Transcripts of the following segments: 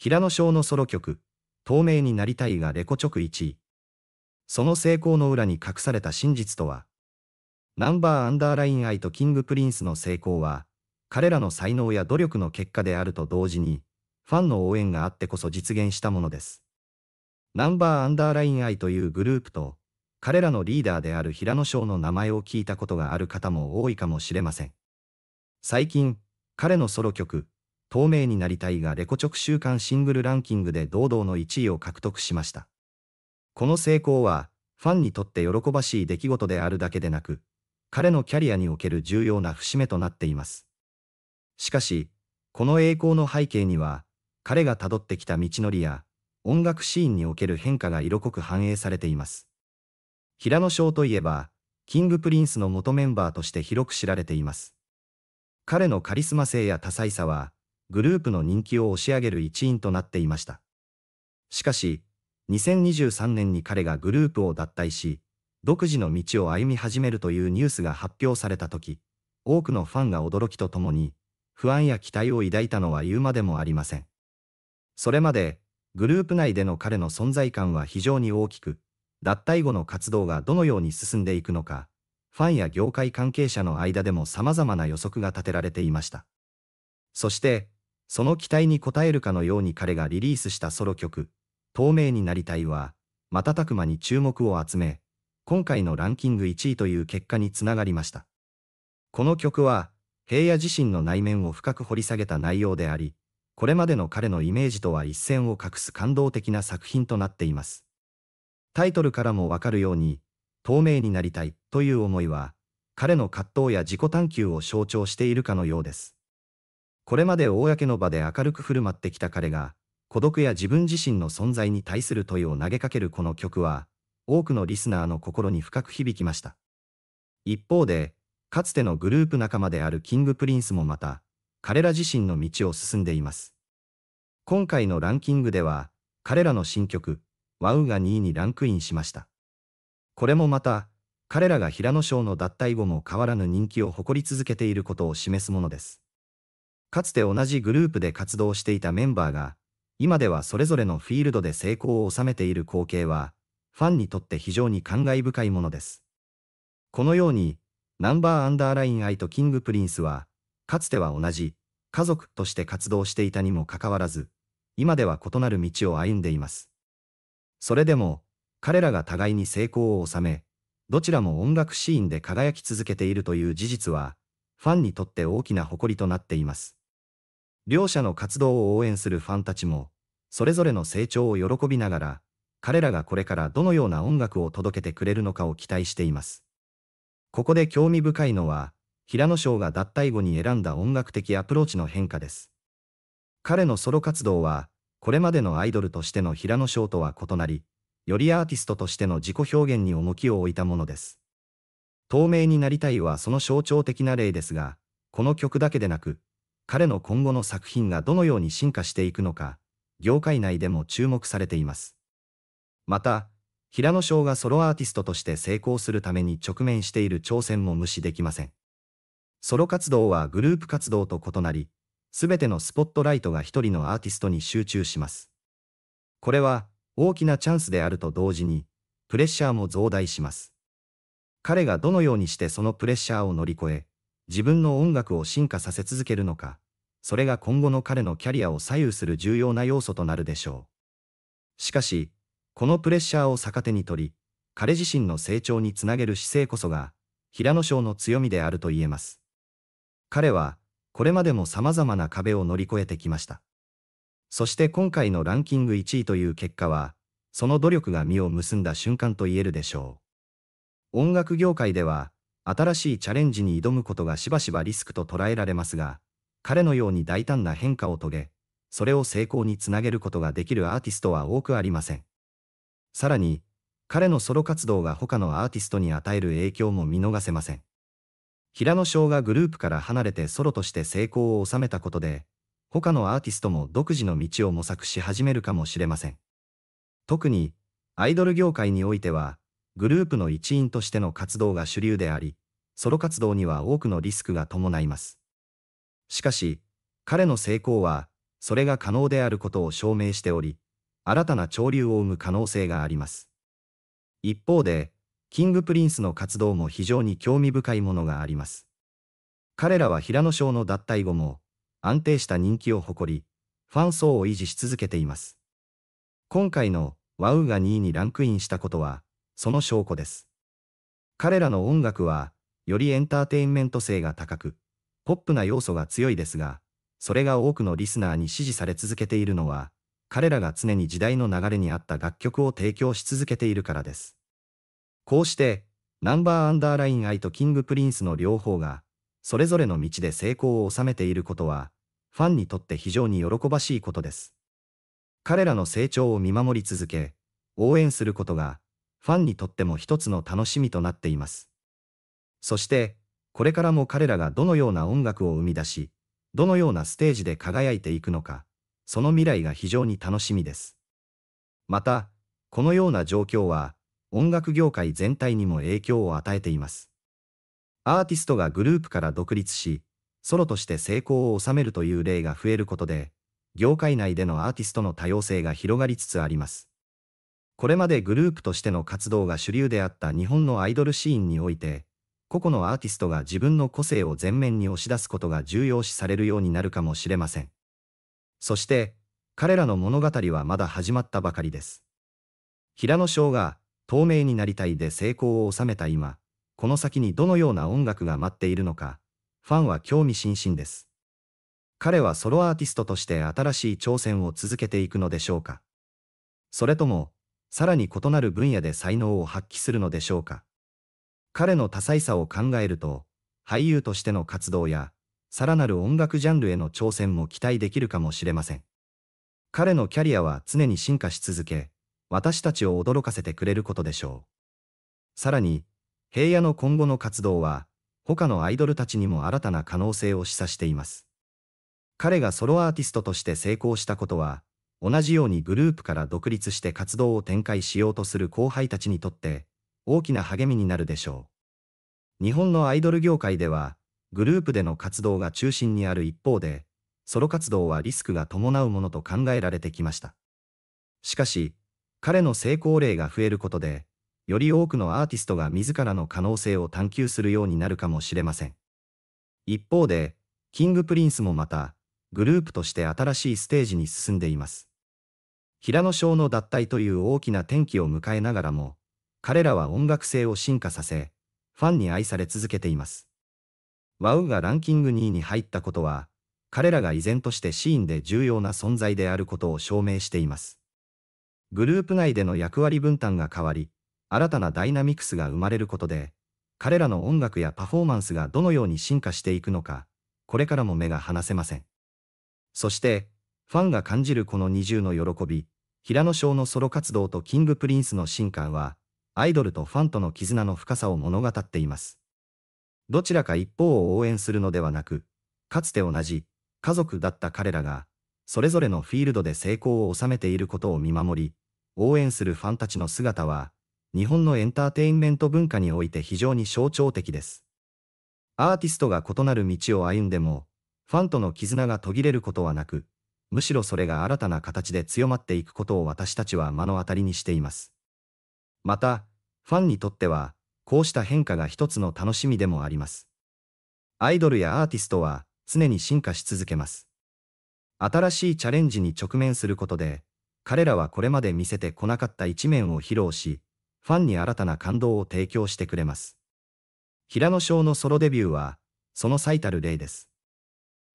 平野紫耀のソロ曲、透明になりたいがレコチョク1位。その成功の裏に隠された真実とは、ナンバーアンダーラインアイとキングプリンスの成功は、彼らの才能や努力の結果であると同時に、ファンの応援があってこそ実現したものです。ナンバーアンダーラインアイというグループと、彼らのリーダーである平野紫耀の名前を聞いたことがある方も多いかもしれません。最近、彼のソロ曲、透明になりたいがレコチョク週間シングルランキングで堂々の1位を獲得しました。この成功は、ファンにとって喜ばしい出来事であるだけでなく、彼のキャリアにおける重要な節目となっています。しかし、この栄光の背景には、彼が辿ってきた道のりや、音楽シーンにおける変化が色濃く反映されています。平野翔といえば、キングプリンスの元メンバーとして広く知られています。彼のカリスマ性や多才さは、グループの人気を押し上げる一因となっていました。しかし、2023年に彼がグループを脱退し、独自の道を歩み始めるというニュースが発表された時、多くのファンが驚きとともに、不安や期待を抱いたのは言うまでもありません。それまで、グループ内での彼の存在感は非常に大きく、脱退後の活動がどのように進んでいくのか、ファンや業界関係者の間でも様々な予測が立てられていました。そして、その期待に応えるかのように彼がリリースしたソロ曲、透明になりたいは、瞬く間に注目を集め、今回のランキング1位という結果につながりました。この曲は、平野自身の内面を深く掘り下げた内容であり、これまでの彼のイメージとは一線を画す感動的な作品となっています。タイトルからもわかるように、透明になりたいという思いは、彼の葛藤や自己探求を象徴しているかのようです。これまで公の場で明るく振る舞ってきた彼が、孤独や自分自身の存在に対する問いを投げかけるこの曲は、多くのリスナーの心に深く響きました。一方で、かつてのグループ仲間であるキングプリンスもまた、彼ら自身の道を進んでいます。今回のランキングでは、彼らの新曲、ワウが2位にランクインしました。これもまた、彼らが平野紫耀の脱退後も変わらぬ人気を誇り続けていることを示すものです。かつて同じグループで活動していたメンバーが、今ではそれぞれのフィールドで成功を収めている光景は、ファンにとって非常に感慨深いものです。このように、ナンバーアンダーラインアイとキングプリンスは、かつては同じ、家族として活動していたにもかかわらず、今では異なる道を歩んでいます。それでも、彼らが互いに成功を収め、どちらも音楽シーンで輝き続けているという事実は、ファンにとって大きな誇りとなっています。両者の活動を応援するファンたちも、それぞれの成長を喜びながら、彼らがこれからどのような音楽を届けてくれるのかを期待しています。ここで興味深いのは、平野翔が脱退後に選んだ音楽的アプローチの変化です。彼のソロ活動は、これまでのアイドルとしての平野翔とは異なり、よりアーティストとしての自己表現に重きを置いたものです。透明になりたいはその象徴的な例ですが、この曲だけでなく、彼の今後の作品がどのように進化していくのか、業界内でも注目されています。また、平野翔がソロアーティストとして成功するために直面している挑戦も無視できません。ソロ活動はグループ活動と異なり、すべてのスポットライトが一人のアーティストに集中します。これは大きなチャンスであると同時に、プレッシャーも増大します。彼がどのようにしてそのプレッシャーを乗り越え、自分の音楽を進化させ続けるのか、それが今後の彼のキャリアを左右する重要な要素となるでしょう。しかし、このプレッシャーを逆手に取り、彼自身の成長につなげる姿勢こそが、平野翔の強みであると言えます。彼は、これまでも様々な壁を乗り越えてきました。そして今回のランキング1位という結果は、その努力が実を結んだ瞬間と言えるでしょう。音楽業界では、新しいチャレンジに挑むことがしばしばリスクと捉えられますが、彼のように大胆な変化を遂げ、それを成功につなげることができるアーティストは多くありません。さらに、彼のソロ活動が他のアーティストに与える影響も見逃せません。平野翔がグループから離れてソロとして成功を収めたことで、他のアーティストも独自の道を模索し始めるかもしれません。特に、アイドル業界においては、グループの一員としての活動が主流であり、ソロ活動には多くのリスクが伴います。しかし、彼の成功は、それが可能であることを証明しており、新たな潮流を生む可能性があります。一方で、 King Prince の活動も非常に興味深いものがあります。彼らは平野紫耀の脱退後も安定した人気を誇り、ファン層を維持し続けています。今回の WOW が2位にランクインしたことは、その証拠です。彼らの音楽は、よりエンターテインメント性が高く、ポップな要素が強いですが、それが多くのリスナーに支持され続けているのは、彼らが常に時代の流れに合った楽曲を提供し続けているからです。こうして、 Number underline i と King Prince の両方が、それぞれの道で成功を収めていることは、ファンにとって非常に喜ばしいことです。彼らの成長を見守り続け、応援することが、ファンにとっても一つの楽しみとなっています。そして、これからも彼らがどのような音楽を生み出し、どのようなステージで輝いていくのか、その未来が非常に楽しみです。また、このような状況は、音楽業界全体にも影響を与えています。アーティストがグループから独立し、ソロとして成功を収めるという例が増えることで、業界内でのアーティストの多様性が広がりつつあります。これまでグループとしての活動が主流であった日本のアイドルシーンにおいて、個々のアーティストが自分の個性を前面に押し出すことが重要視されるようになるかもしれません。そして、彼らの物語はまだ始まったばかりです。平野翔が、透明になりたいで成功を収めた今、この先にどのような音楽が待っているのか、ファンは興味津々です。彼はソロアーティストとして新しい挑戦を続けていくのでしょうかそれとも、さらに異なる分野で才能を発揮するのでしょうか彼の多彩さを考えると、俳優としての活動や、さらなる音楽ジャンルへの挑戦も期待できるかもしれません。彼のキャリアは常に進化し続け、私たちを驚かせてくれることでしょう。さらに、平野の今後の活動は、他のアイドルたちにも新たな可能性を示唆しています。彼がソロアーティストとして成功したことは、同じようにグループから独立して活動を展開しようとする後輩たちにとって、大きな励みになるでしょう。日本のアイドル業界では、グループでの活動が中心にある一方で、ソロ活動はリスクが伴うものと考えられてきました。しかし、彼の成功例が増えることで、より多くのアーティストが自らの可能性を探求するようになるかもしれません。一方で、 King Prince もまた、グループとして新しいステージに進んでいます。平野紫耀の脱退という大きな転機を迎えながらも、彼らは音楽性を進化させ、ファンに愛され続けています。 WOW がランキング2位に入ったことは、彼らが依然としてシーンで重要な存在であることを証明しています。グループ内での役割分担が変わり、新たなダイナミクスが生まれることで、彼らの音楽やパフォーマンスがどのように進化していくのか、これからも目が離せません。そして、ファンが感じるこの二重の喜び、平野紫耀のソロ活動と King Prince の進化は、アイドルとファンとの絆の深さを物語っています。どちらか一方を応援するのではなく、かつて同じ家族だった彼らが、それぞれのフィールドで成功を収めていることを見守り、応援するファンたちの姿は、日本のエンターテインメント文化において非常に象徴的です。アーティストが異なる道を歩んでも、ファンとの絆が途切れることはなく、むしろそれが新たな形で強まっていくことを私たちは目の当たりにしています。また、ファンにとっては、こうした変化が一つの楽しみでもあります。アイドルやアーティストは常に進化し続けます。新しいチャレンジに直面することで、彼らはこれまで見せてこなかった一面を披露し、ファンに新たな感動を提供してくれます。平野翔のソロデビューは、その最たる例です。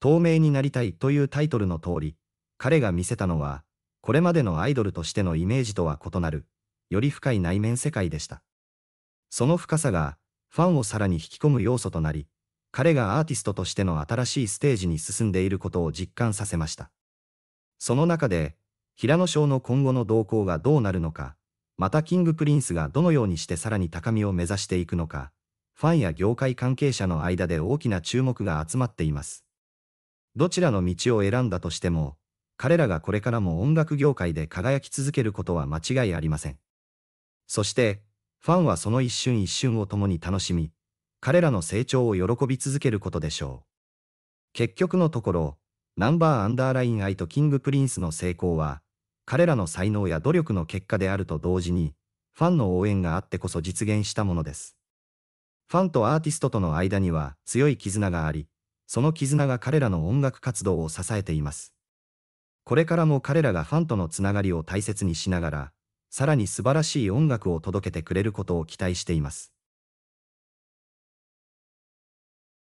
透明になりたいというタイトルの通り、彼が見せたのは、これまでのアイドルとしてのイメージとは異なる、より深い内面世界でした。その深さが、ファンをさらに引き込む要素となり、彼がアーティストとしての新しいステージに進んでいることを実感させました。その中で、平野紫耀の今後の動向がどうなるのか、また King Prince がどのようにしてさらに高みを目指していくのか、ファンや業界関係者の間で大きな注目が集まっています。どちらの道を選んだとしても、彼らがこれからも音楽業界で輝き続けることは間違いありません。そして、ファンはその一瞬一瞬を共に楽しみ、彼らの成長を喜び続けることでしょう。結局のところ、 Number underline i と King Prince の成功は、彼らの才能や努力の結果であると同時に、ファンの応援があってこそ実現したものです。ファンとアーティストとの間には強い絆があり、その絆が彼らの音楽活動を支えています。これからも彼らがファンとのつながりを大切にしながら、さらに素晴らしい音楽を届けてくれることを期待しています。